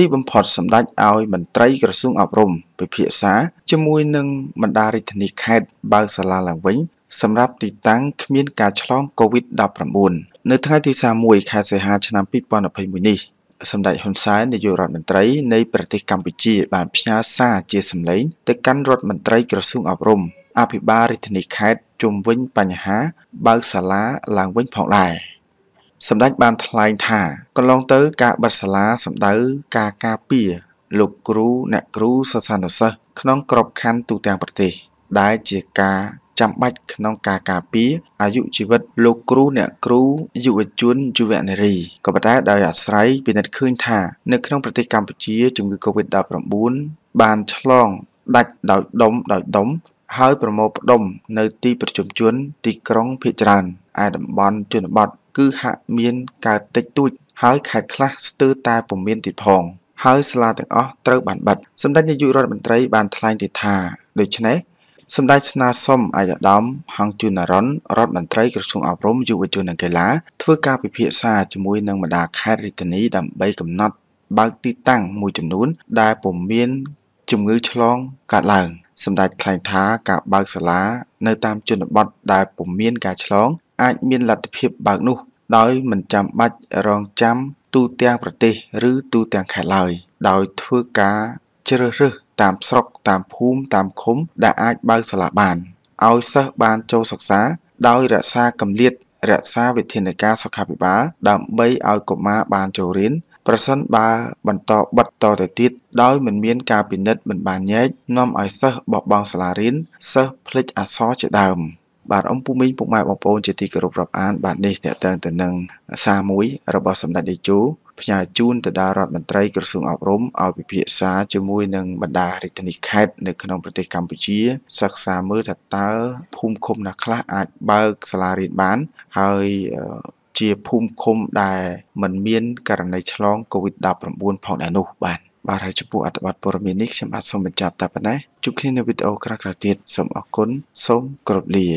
ទីបំផុតសម្ដេចឲ្យមន្ត្រីក្រសួងអប់រំពិភាក្សាជាមួយនឹងបណ្ដារាជធានីខេត្តបើកសាលាឡើងវិញសម្រាប់ទីតាំងគ្មានការឆ្លង COVID-19 នៅថ្ងៃទី31ខែសីហាឆ្នាំ2021នេះសម្ដេចហ៊ុនសែននាយករដ្ឋមន្ត្រីនៃប្រទេសកម្ពុជា បានផ្ញើសារជាសម្លេងទៅកាន់រដ្ឋមន្ត្រីក្រសួងអប់រំអភិបាលរាជធានីខេត្តជុំវិញបញ្ហា បើកសាលាឡើងវិញផងដែរ សម្ដេចបានថ្លែងថាកន្លងទៅការបិទសាលាសម្ដៅការការពារលោកគ្រូអ្នកគ្រូសិស្សានុសិស្សក្នុងក្របខ័ណ្ឌទូទាំងប្រទេស ដែលជាការចាំបាច់ក្នុងការការពារអាយុជីវិតលោកគ្រូអ្នកគ្រូយុវជនយុវនារីក៏ប៉ុន្តែដោយអាស្រ័យពិនិត្យឃើញថា នៅក្នុងប្រទេសកម្ពុជាជំងឺ Covid-19 បានឆ្លងដាច់ដោយដុំដោយដុំហើយប្រមូលផ្ដុំនៅទីប្រជុំជនទីក្រុងភាគច្រើនឯតំបន់ជនបទ គឺហាក់មានកើតតិចតួច ហើយខេត្តខ្លះស្ទើរតែពុំមានទៀតផងហើយសាលាទាំងអស់ត្រូវបានបិទសម្ដេចនាយករដ្ឋមន្ត្រីបានថ្លែងទៀតថាដូច្នេះសម្ដេចស្នើសុំអាយដាមហងជូណារ៉ុនរដ្ឋមន្ត្រីក្រសួងអប់រំយុវជននិងកីឡាធ្វើការពិភាក្សាជាមួយនឹងបណ្ដាខេត្តរាជធានីដើម្បីកំណត់បើកទីតាំងមួយចំនួន ដែលពុំមានជំងឺឆ្លងកើតឡើងសម្ដេចថ្លែងថាការបើកសាលានៅតាមជនបទដែលពុំមានការឆ្លង អាចមានលទ្ធភាពបើកនោះ ដោយមិនចាំបាច់រងចាំទូទាំងប្រទេសឬទូទាំងខេត្តឡើយ ដោយធ្វើការជ្រើសរើសតាមស្រុកតាមភូមិតាមឃុំ ដែលអាចបើកសាលាបានឲ្យសិស្សបានចូលសិក្សា ដោយរក្សាកម្រិតរក្សាវិធានការសុខាភិបាល ដើម្បីឲ្យកុមារបានចូលរៀនប្រសិនបើបន្តបិទតទៅទៀតដោយមិនមានការពិនិត្យមិនបានញែកនាំឲ្យសិស្សបោះបង់សាលារៀនសិស្សភ្លេចអក្សរជាដើម បាទអំពូមីងពុកម៉ែបងប្អូនជាទីគោរពរាប់អាន បាទនេះតើតើទៅនឹងសារមួយរបស់សម្ដេចតេជោផ្ញើជូនទៅដល់រដ្ឋមន្ត្រីក្រសួងអប់រំឲ្យពិភាក្សាជាមួយនឹងបណ្ដារាជធានីខេត្តនៅក្នុងប្រទេសកម្ពុជា សិក្សាមើលថាតើភូមិឃុំណាខ្លះអាចបើកសាលារៀនបាន ហើយជាភូមិឃុំដែលមិនមានករណីឆ្លង COVID-19 ផងដែរនោះបាទបាទហើយចំពោះអត្ថបទព័ត៌មាននេះខ្ញុំបាទសូមបញ្ចប់តែប៉ុណ្ណេះជួបគ្នានៅវីដេអូក្រោយៗទៀតសូមអរគុណសូមគោរពលា